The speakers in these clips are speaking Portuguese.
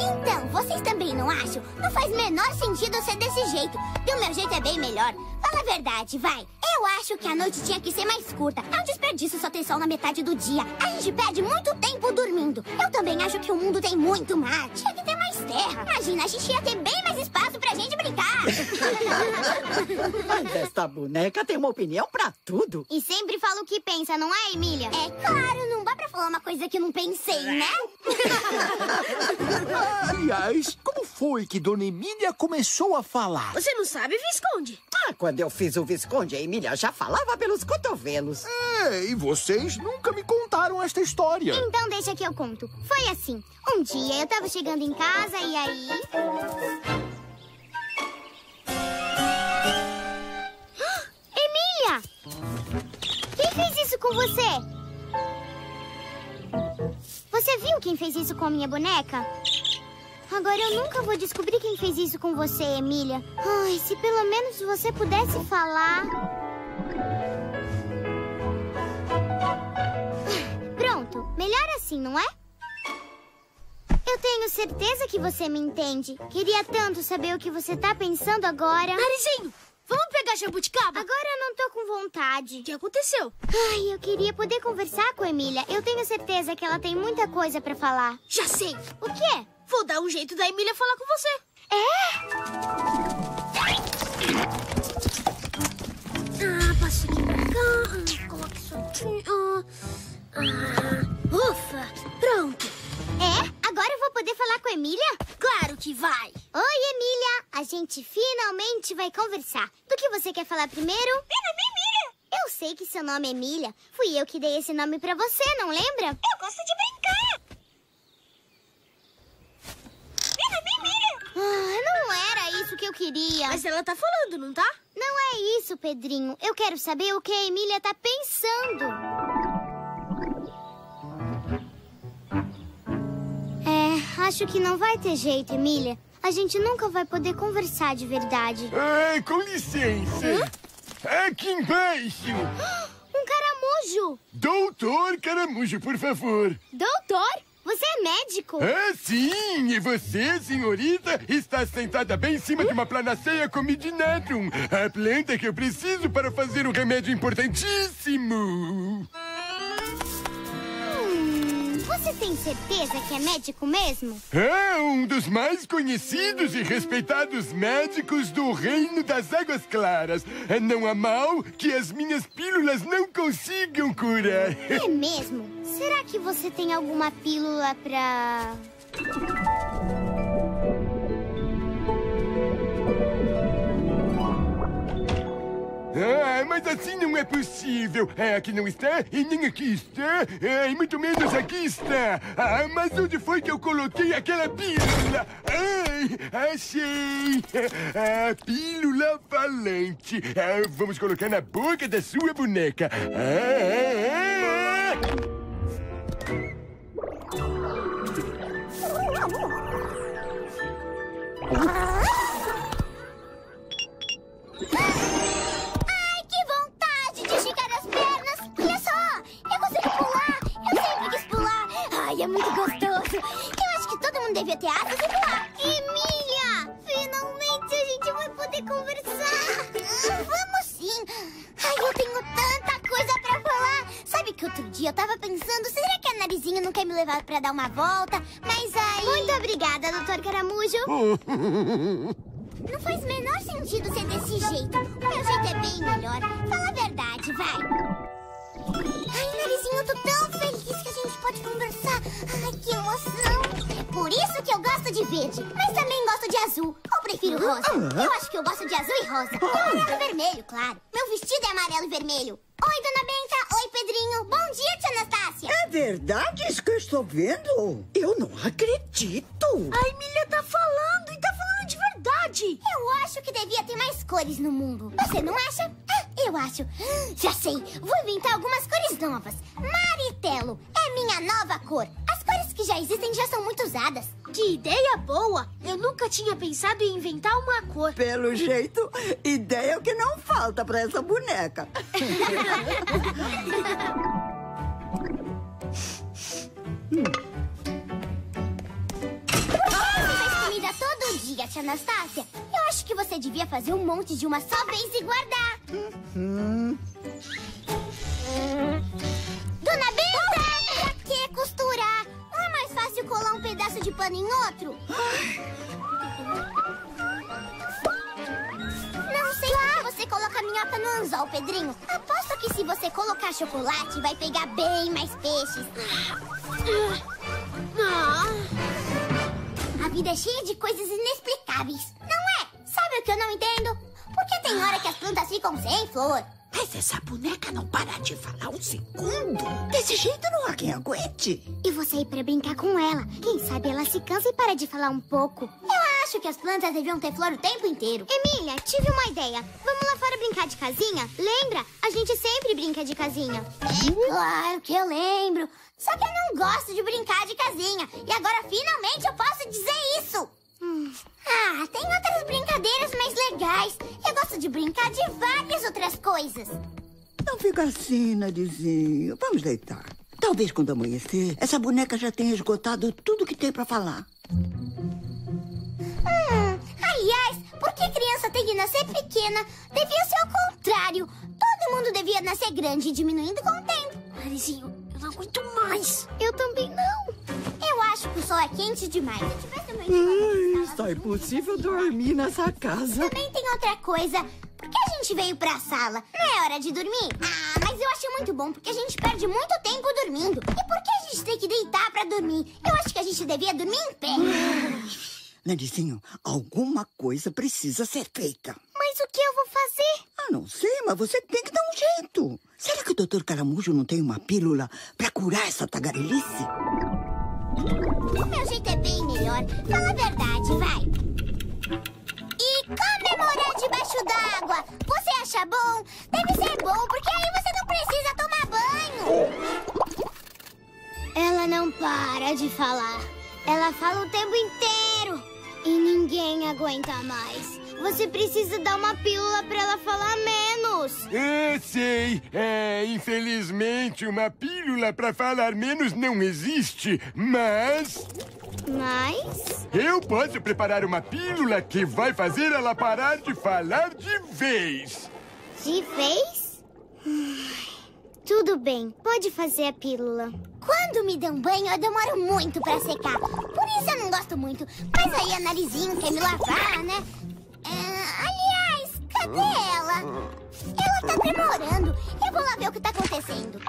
Então, vocês também não acham? Não faz menor sentido ser desse jeito. E o meu jeito é bem melhor. Fala a verdade, vai. Eu acho que a noite tinha que ser mais curta. É um desperdício só ter sol na metade do dia. A gente perde muito tempo dormindo. Eu também acho que o mundo tem muito mar. Tinha que ter mais terra. Imagina, a gente ia ter bem mais espaço pra gente brincar. Mas esta boneca tem uma opinião pra tudo. e sempre fala o que pensa, não é, Emília? É claro, não dá pra falar uma coisa que eu não pensei, né? Aliás, como foi que Dona Emília começou a falar? Você não sabe, Visconde? Ah, quando eu fiz o Visconde, a Emília já falava pelos cotovelos. É, e vocês nunca me contaram esta história. Então deixa que eu conto. Foi assim. Um dia eu tava chegando em casa e aí. Emília! Quem fez isso com você? Você viu quem fez isso com a minha boneca? Agora eu nunca vou descobrir quem fez isso com você, Emília. Ai, se pelo menos você pudesse falar. Pronto, melhor assim, não é? Eu tenho certeza que você me entende. Queria tanto saber o que você tá pensando agora. Narizinho, vamos pegar jabuticaba? Agora eu não tô com vontade. O que aconteceu? Ai, eu queria poder conversar com a Emília. Eu tenho certeza que ela tem muita coisa pra falar. Já sei. O quê? Vou dar um jeito da Emília falar com você. Ah, passa aqui pra cá. Ah, Coloca isso aqui. Ah, ah. Ufa, pronto. É? Poder falar com a Emília? Claro que vai. Oi, Emília. A gente finalmente vai conversar. Do que você quer falar primeiro? Meu nome é Emília. Eu sei que seu nome é Emília. Fui eu que dei esse nome pra você, não lembra? Eu gosto de brincar. Meu nome é Emília. Ah, não era isso que eu queria. Mas ela tá falando, não tá? Não é isso, Pedrinho. Eu quero saber o que a Emília tá pensando. Acho que não vai ter jeito, Emília. A gente nunca vai poder conversar de verdade. Ah, com licença. Aqui embaixo. Um caramujo! Doutor Caramujo, por favor. Doutor, você é médico? Ah, sim! E você, senhorita, está sentada bem em cima de uma planaceia comidinatrum, a planta que eu preciso para fazer um remédio importantíssimo. Você tem certeza que é médico mesmo? Ah, um dos mais conhecidos e respeitados médicos do Reino das Águas Claras. Ah, Não há mal que as minhas pílulas não consigam curar. É mesmo? Será que você tem alguma pílula pra. Mas assim não é possível. Ah, aqui não está, e nem aqui está, ah, e muito menos aqui está. Ah, mas onde foi que eu coloquei aquela pílula? Ai, achei. A pílula valente. Ah, vamos colocar na boca da sua boneca. Ah, ah, tava pensando, será que a Narizinho não quer me levar pra dar uma volta? Mas aí... Muito obrigada, doutor Caramujo! Não faz menor sentido ser desse jeito. O meu jeito é bem melhor. Fala a verdade, vai. Ai, Narizinho, eu tô tão feliz que a gente pode conversar. Ai, que emoção. É por isso que eu gosto de verde, mas também gosto de azul. Ou prefiro rosa. Eu acho que eu gosto de azul e rosa. E amarelo e vermelho, claro. Meu vestido é amarelo e vermelho. Oi, Dona Benta. Oi, Pedrinho. Bom dia, tia Anastácia. É verdade isso que eu estou vendo? Eu não acredito. A Emília tá falando e tá falando de verdade. Eu acho que devia ter mais cores no mundo. Você não acha? Ah, eu acho. Já sei. Vou inventar algumas cores novas. Maritelo é minha nova cor. As cores que que já existem já são muito usadas. Que ideia boa! Eu nunca tinha pensado em inventar uma cor. Pelo jeito, ideia é o que não falta pra essa boneca. Você faz comida todo dia, tia Anastácia. Eu acho que você devia fazer um monte de uma só vez e guardar. Dona em outro? Não sei por que você coloca minhoca no anzol, Pedrinho. Aposto que se você colocar chocolate, vai pegar bem mais peixes. Ah, A vida é cheia de coisas inexplicáveis, não é? Sabe o que eu não entendo? Por que tem hora que as plantas ficam sem flor? Mas essa boneca não para de falar um segundo. Desse jeito não há quem aguente. E você ir pra brincar com ela. Quem sabe ela se cansa e para de falar um pouco. Eu acho que as plantas deviam ter flor o tempo inteiro. Emília, tive uma ideia. Vamos lá fora brincar de casinha? Lembra? A gente sempre brinca de casinha. É claro que eu lembro. Só que eu não gosto de brincar de casinha. E agora finalmente eu posso dizer isso. Hum. Ah, tem outras brincadeiras mais legais. Eu gosto de brincar de várias outras coisas. Não fica assim, Nadizinho. Vamos deitar. Talvez quando amanhecer, essa boneca já tenha esgotado tudo que tem pra falar. Hum, aliás, por que criança tem que nascer pequena? Devia ser o contrário. Todo mundo devia nascer grande e diminuindo com o tempo. Narizinho, eu não aguento mais. Eu também não. Acho que o sol é quente demais. Enxada, Está impossível dormir nessa casa. Também tem outra coisa. Por que a gente veio pra sala? Não é hora de dormir? Ah, mas eu acho muito bom, porque a gente perde muito tempo dormindo. E por que a gente tem que deitar pra dormir? Eu acho que a gente devia dormir em pé. Nadizinho, alguma coisa precisa ser feita. Mas o que eu vou fazer? Ah, não sei, mas você tem que dar um jeito. Será que o doutor Caramujo não tem uma pílula pra curar essa tagarelice? Meu jeito é bem melhor. Fala a verdade, vai. E comemorar debaixo d'água. Você acha bom? Deve ser bom, porque aí você não precisa tomar banho. Ela não para de falar. Ela fala o tempo inteiro. E ninguém aguenta mais. Você precisa dar uma pílula pra ela falar menos. Eu sei. É, infelizmente, uma pílula para falar menos não existe, mas Mas. eu posso preparar uma pílula que vai fazer ela parar de falar de vez. De vez? Tudo bem, pode fazer a pílula. Quando me dão banho, eu demoro muito pra secar. Por isso eu não gosto muito. Mas aí a narizinho quer me lavar, né? É, cadê ela? Ela tá demorando. Eu vou lá ver o que tá acontecendo.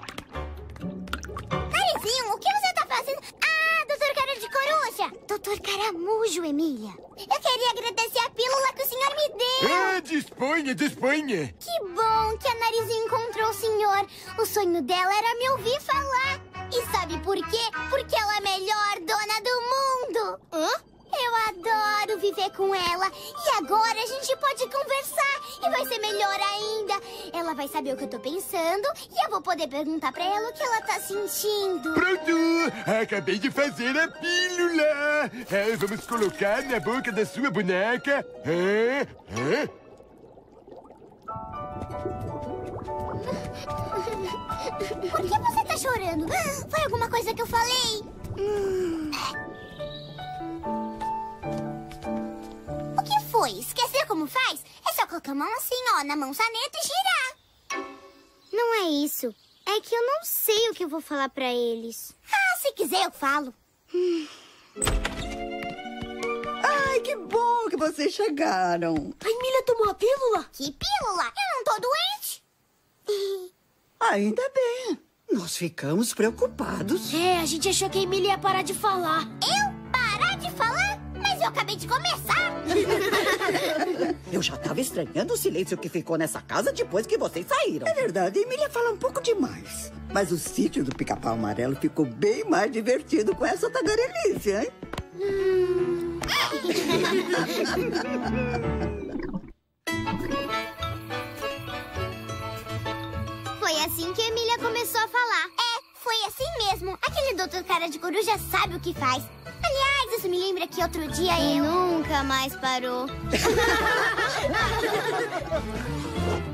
Narizinho, o que você tá fazendo? Ah, doutor Cara de Coruja! Doutor Caramujo, Emília. Eu queria agradecer a pílula que o senhor me deu. Ah, disponha, disponha. Que bom que a Narizinho encontrou o senhor. O sonho dela era me ouvir falar. E sabe por quê? Porque ela é a melhor dona do mundo. Hã? Eu adoro viver com ela. E agora a gente pode conversar. E vai ser melhor ainda. Ela vai saber o que eu tô pensando. E eu vou poder perguntar pra ela o que ela tá sentindo. Pronto! Acabei de fazer a pílula! Ah, vamos colocar na boca da sua boneca. Ah, ah. Por que você tá chorando? Foi alguma coisa que eu falei? O que foi? Esqueceu como faz? Só colocar a mão assim, ó, na mão saneta e girar. Não é isso. É que eu não sei o que eu vou falar pra eles. Ah, se quiser eu falo. Ai, que bom que vocês chegaram. A Emília tomou a pílula? Que pílula? Eu não tô doente. Ainda bem. Nós ficamos preocupados. É, a gente achou que a Emília ia parar de falar. Eu parar de falar? Mas eu acabei de começar. Eu já tava estranhando o silêncio que ficou nessa casa depois que vocês saíram. É verdade, a Emília fala um pouco demais. Mas o sítio do pica-pau amarelo ficou bem mais divertido com essa tagarelice, hein? Foi assim que a Emília começou a falar. É, foi assim mesmo. Aquele doutor cara de coruja sabe o que faz. Aliás, isso me lembra que outro dia eu... Nunca mais parou.